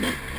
Yeah.